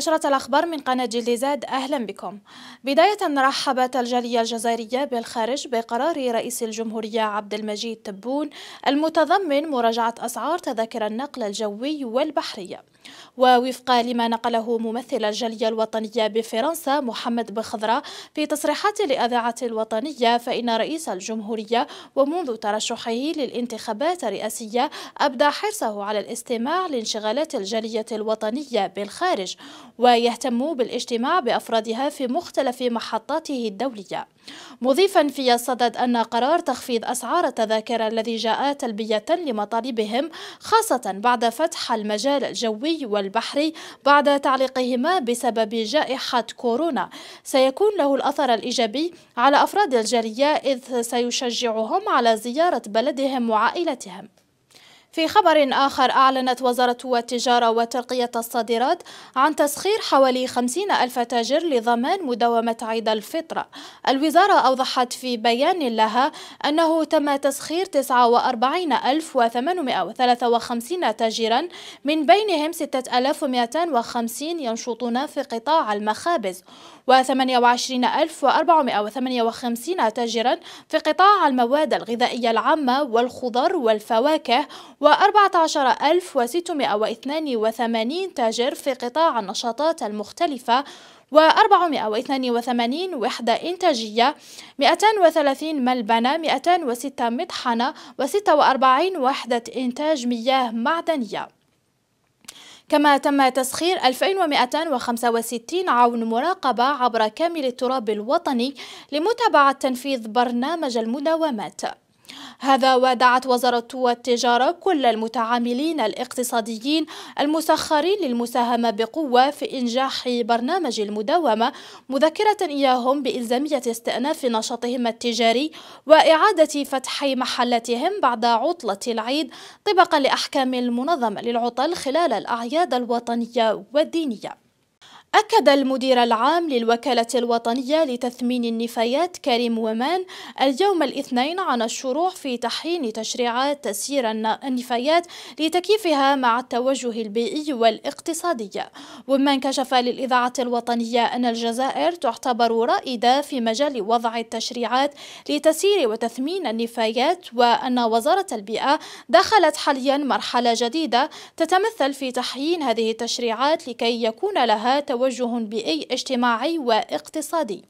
نشرة الأخبار من قناة جليزاد أهلا بكم. بداية رحبت الجالية الجزائرية بالخارج بقرار رئيس الجمهورية عبد المجيد تبون المتضمن مراجعة أسعار تذاكر النقل الجوي والبحري. ووفقا لما نقله ممثل الجالية الوطنية بفرنسا محمد بخضرة في تصريحات لأذاعة الوطنية فإن رئيس الجمهورية ومنذ ترشحه للانتخابات الرئاسية أبدى حرصه على الاستماع لانشغالات الجالية الوطنية بالخارج ويهتم بالاجتماع بأفرادها في مختلف محطاته الدولية. مضيفا في الصدد أن قرار تخفيض أسعار التذاكر الذي جاء تلبية لمطالبهم خاصة بعد فتح المجال الجوي والبحري بعد تعليقهما بسبب جائحة كورونا. سيكون له الأثر الإيجابي على أفراد الجالية إذ سيشجعهم على زيارة بلدهم وعائلتهم. في خبر آخر أعلنت وزارة التجارة وترقية الصادرات عن تسخير حوالي 50 ألف تاجر لضمان مداومة عيد الفطر. الوزارة أوضحت في بيان لها أنه تم تسخير 49853 تاجرا من بينهم 6250 ينشطون في قطاع المخابز و28458 تاجرا في قطاع المواد الغذائية العامة والخضر والفواكه و14682 تاجر في قطاع النشاطات المختلفة و482 وحدة إنتاجية 230 ملبنة 206 مطحنة و46 وحدة إنتاج مياه معدنية. كما تم تسخير 2265 عون مراقبة عبر كامل التراب الوطني لمتابعة تنفيذ برنامج المداومات. هذا ودعت وزارة التجارة كل المتعاملين الاقتصاديين المسخرين للمساهمة بقوة في إنجاح برنامج المداومة مذكرة إياهم بإلزامية استئناف نشاطهم التجاري وإعادة فتح محلاتهم بعد عطلة العيد طبقا لأحكام المنظمة للعطل خلال الأعياد الوطنية والدينية. أكد المدير العام للوكالة الوطنية لتثمين النفايات كريم ومان اليوم الاثنين عن الشروع في تحيين تشريعات تسيير النفايات لتكييفها مع التوجه البيئي والاقتصادي. ومن كشف للإذاعة الوطنية أن الجزائر تعتبر رائدة في مجال وضع التشريعات لتسيير وتثمين النفايات وأن وزارة البيئة دخلت حاليا مرحلة جديدة تتمثل في تحيين هذه التشريعات لكي يكون لها توجه توجه بيئي اجتماعي واقتصادي.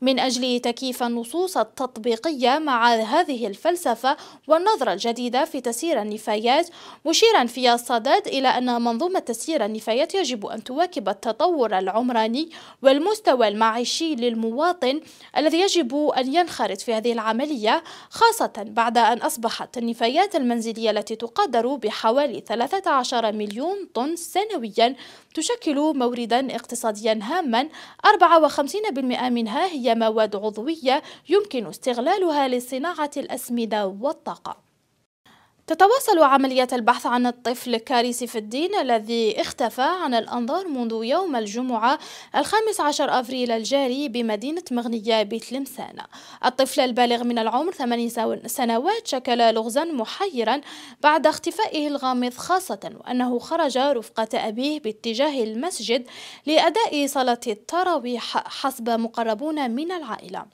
من أجل تكييف النصوص التطبيقية مع هذه الفلسفة والنظرة الجديدة في تسيير النفايات مشيرا في الصدد إلى أن منظومة تسيير النفايات يجب أن تواكب التطور العمراني والمستوى المعيشي للمواطن الذي يجب أن ينخرط في هذه العملية خاصة بعد أن أصبحت النفايات المنزلية التي تقدر بحوالي 13 مليون طن سنويا تشكل موردا اقتصاديا هاما 54% منها هي مواد عضوية يمكن استغلالها لصناعة الأسمدة والطاقة. تتواصل عملية البحث عن الطفل كارثي في الدين الذي اختفى عن الأنظار منذ يوم الجمعة الخامس عشر أفريل الجاري بمدينة مغنية بتلمسان الطفل البالغ من العمر ثمان سنوات شكل لغزا محيرا بعد اختفائه الغامض خاصة وأنه خرج رفقة أبيه باتجاه المسجد لأداء صلاة التراويح حسب مقربون من العائلة.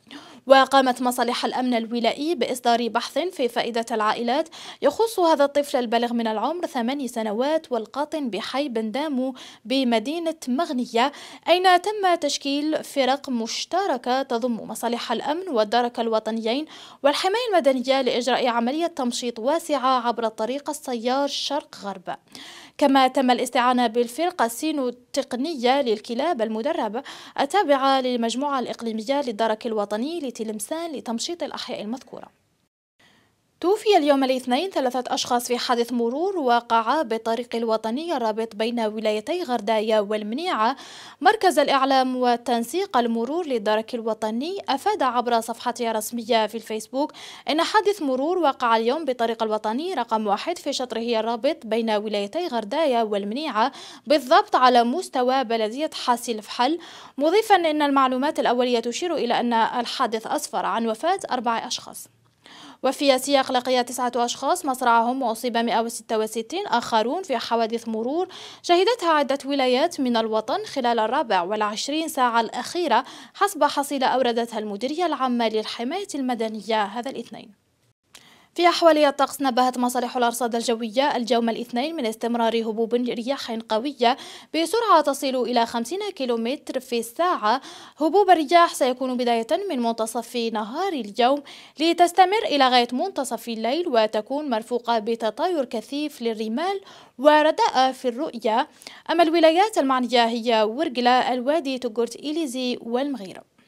وقامت مصالح الأمن الولائي بإصدار بحث في فائدة العائلات يخص هذا الطفل البالغ من العمر ثماني سنوات والقاطن بحي بندامو بمدينة مغنية. أين تم تشكيل فرق مشتركة تضم مصالح الأمن والدرك الوطنيين والحماية المدنية لإجراء عملية تمشيط واسعة عبر الطريق السيار شرق غرب. كما تم الاستعانة بالفرقة السينو التقنية للكلاب المدربة التابعة للمجموعة الإقليمية للدرك الوطني لتلمسان لتمشيط الأحياء المذكورة. توفي اليوم الاثنين ثلاثة أشخاص في حادث مرور وقع بالطريق الوطني الرابط بين ولايتي غردايا والمنيعة. مركز الإعلام والتنسيق المرور للدرك الوطني أفاد عبر صفحته الرسمية في الفيسبوك أن حادث مرور وقع اليوم بالطريق الوطني رقم واحد في شطره الرابط بين ولايتي غردايا والمنيعة بالضبط على مستوى بلدية حاسي الفحل. مضيفا أن المعلومات الأولية تشير إلى أن الحادث أسفر عن وفاة أربع أشخاص. وفي سياق لقي تسعة أشخاص مصرعهم وأصيب 166 آخرون في حوادث مرور شهدتها عدة ولايات من الوطن خلال الرابع والعشرين ساعة الأخيرة حسب حصيلة أوردتها المديرية العامة للحماية المدنية. هذا الاثنين. في أحوال الطقس نبهت مصالح الأرصاد الجوية اليوم الاثنين من استمرار هبوب رياح قوية بسرعة تصل إلى 50 كيلومتر في الساعة. هبوب الرياح سيكون بداية من منتصف نهار اليوم لتستمر إلى غاية منتصف الليل وتكون مرفوقة بتطاير كثيف للرمال ورداء في الرؤية. أما الولايات المعنية هي ورقلة الوادي تقرت إليزي والمغيرة.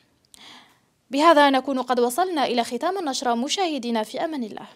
بهذا نكون قد وصلنا إلى ختام النشرة مشاهدينا في أمان الله.